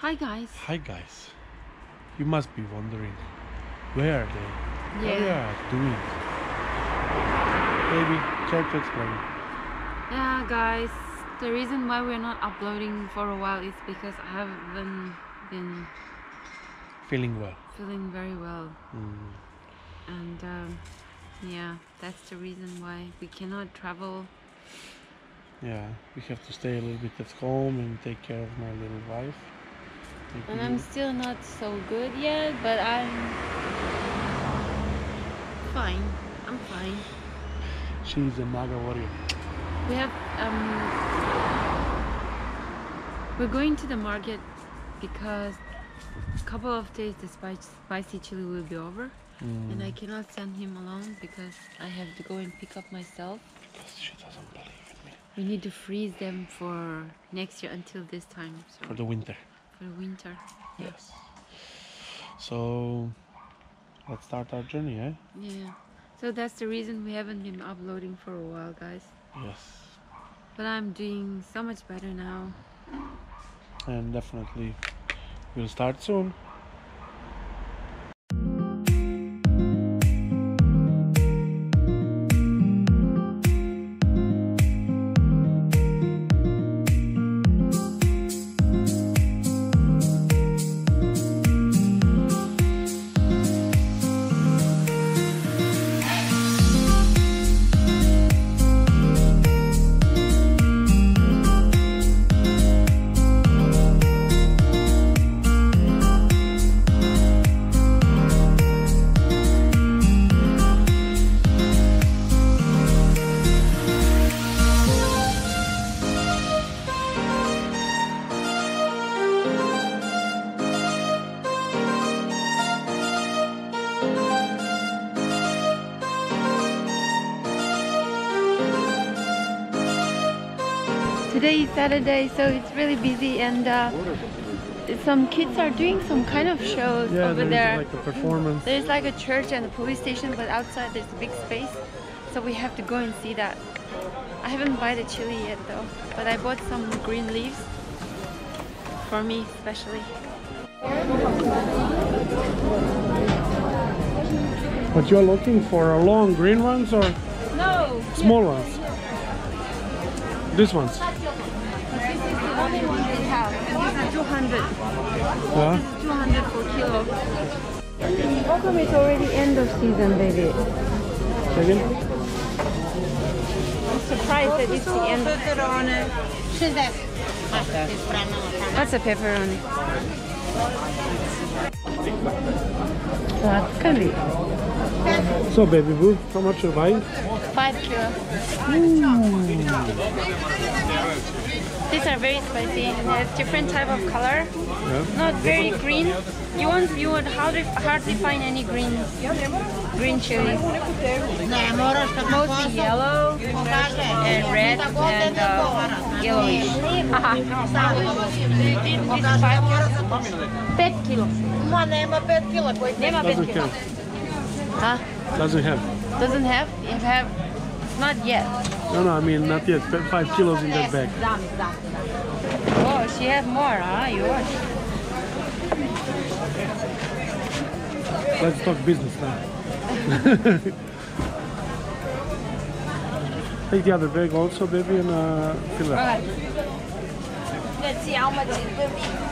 Hi guys. Hi guys. You must be wondering, where are they? What they are doing? Baby, try to explain. Yeah, guys. The reason why we're not uploading for a while is because I haven't been Feeling well. feeling very well, Mm. and um, yeah, that's the reason why we cannot travel. Yeah, we have to stay a little bit at home and take care of my little wife. And I'm still not so good yet, but I'm fine. I'm fine. She's a MAGA warrior. We have um we're going to the market because a couple of days the spicy chili will be over and I Mm, cannot send him alone because I have to go and pick up myself. because she doesn't believe in me. We need to freeze them for next year until this time, so For the winter. For winter. Yes. So, let's start our journey, eh? Yeah. So that's the reason we haven't been uploading for a while, guys. Yes. But I'm doing so much better now. And definitely we'll start soon. Today is Saturday, so it's really busy, and uh, some kids are doing some kind of shows Yeah, over there. like a performance. There's like a church and a police station, but outside there's a big space, so we have to go and see that. I haven't bought the chili yet though, but I bought some green leaves for me especially. But you're looking for a long green ones or No, small ones? These ones. this is the only one they have, and these are 200. Yeah. This is 200 for kilo. How come it's already end of season, baby? Second. I'm surprised that it's the end. Of... Peperone 60. What's a pepperoni? Broccoli. So baby boo, how much you're buying? Five kilo. These are very spicy and they have different type of color. Yeah. Not very green. You won't you would hardly hardly find any green green chili. Ne, moraš kad na Mostly yellow and red and uh, yellowish. This is five kilo. Pet kilo. Ma nema 5 kila koji Nema pet Doesn't kilo. have. Huh? Doesn't have. Doesn't have? You have? Not yet. No, no, I mean not yet. F- Five kilos in that bag. dam, dam. Oh, she have more, huh? Yours. Let's talk business now. Take the other bag also, baby, and uh, fill up. Let's see how much it will be.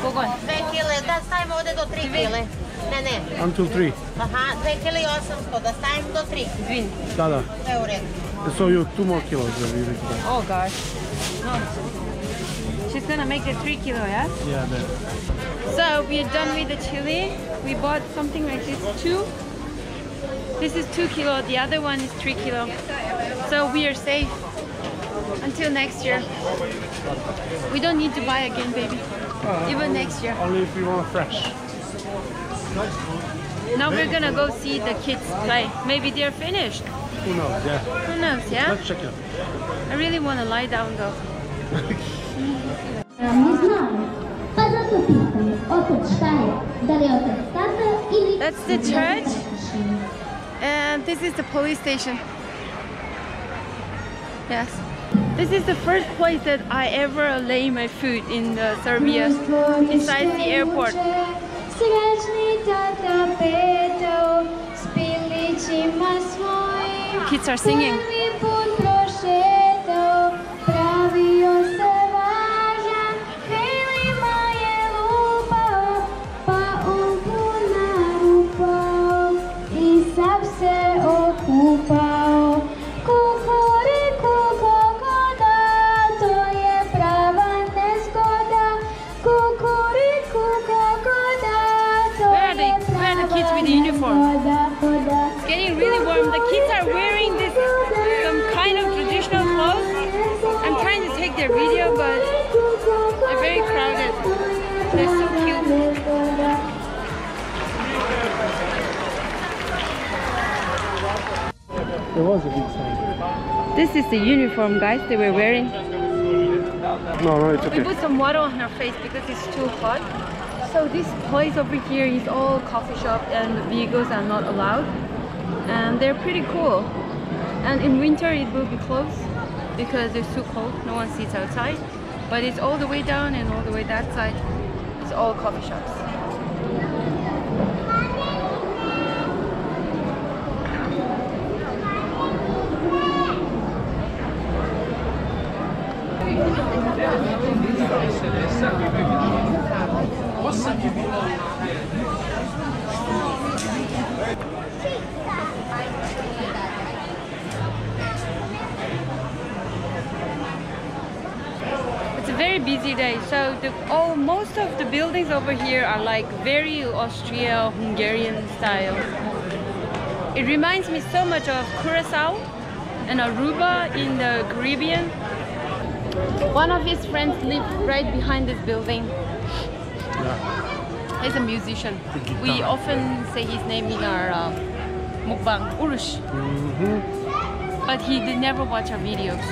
Koliko je? 2 kile, da stavimo ovdje do 3 kile. Ne, ne. Until three. Aha, 2 kile i 800, da stavim do 3. Dvin. Da, da. To je u redu. So you two more kilos, baby. with that. Oh gosh. No. She's gonna make the three kilo, yeah? Yeah, there. So we're done with the chili. We bought something like this, two. This is two kilo, the other one is three kilo. So we are safe until next year. We don't need to buy again, baby. Uh, Even next year. Only if we want fresh. Now we're gonna go see the kids play. Maybe they're finished. Who knows, yeah. Who knows, yeah? Let's check it. I really wanna lie down though. That's the church and this is the police station. Yes. This is the first place that I ever lay my foot in uh, Serbia, besides the airport. Kids are singing. With the uniform? It's getting really warm. The kids are wearing this some kind of traditional clothes. I'm trying to take their video, but they're very crowded. They're so cute. There was a big sign. This is the uniform, guys, they were wearing. No, no, it's We put some water on her face because it's too hot. So this place over here is all coffee shop and vehicles are not allowed. And they're pretty cool. And in winter it will be closed because it's too cold. No one sits outside. But it's all the way down and all the way that side. It's all coffee shops. It's a very busy day. So the all most of the buildings over here are like very Austria-Hungarian style. It reminds me so much of Curacao and Aruba in the Caribbean. One of his friends lives right behind this building. Yeah. He's a musician. We often say his name in our um, mukbang, Urush. hmm But he did never watch our videos.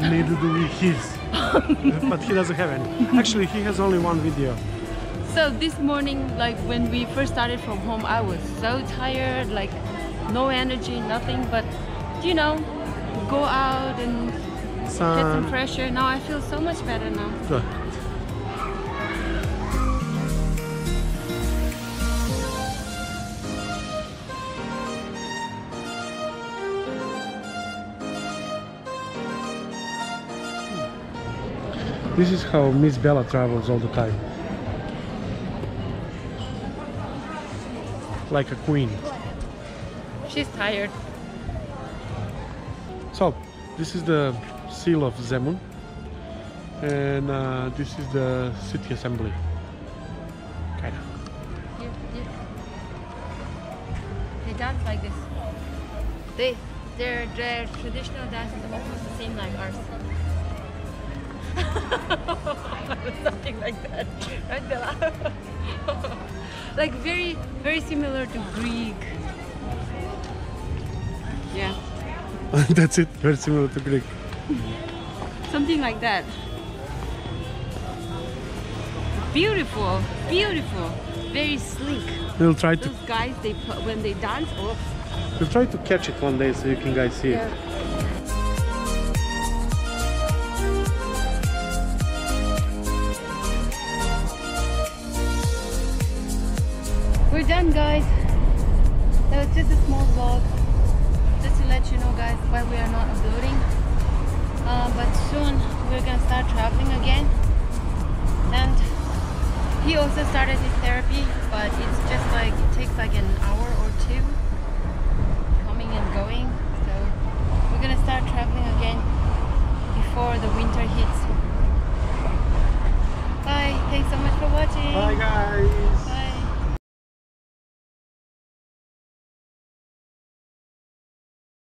Neither do we his. but he doesn't have any. Actually, he has only one video. So this morning, like when we first started from home, I was so tired, like no energy, nothing. But you know, go out and get some Sun. fresh air. Now I feel so much better now. Good. This is how Miss Bella travels all the time. Like a queen. She's tired. So, this is the seal of Zemun, and uh, this is the city assembly. Kinda. Yeah, yeah. They dance like this. They, their their traditional dance is almost the same like ours. Something like that, right, Bella? like very, very similar to Greek. Yeah, That's it. Very similar to Greek. something like that. Beautiful, beautiful, very sleek. We'll try to Those guys, they when they dance, oh, we'll try to catch it one day so you can guys see it. We're done, guys. That was just a small vlog, just to let you know, guys, why we are not uploading. Uh, but soon we're gonna start traveling again, and he also started his therapy, but it's just like it takes like an hour or two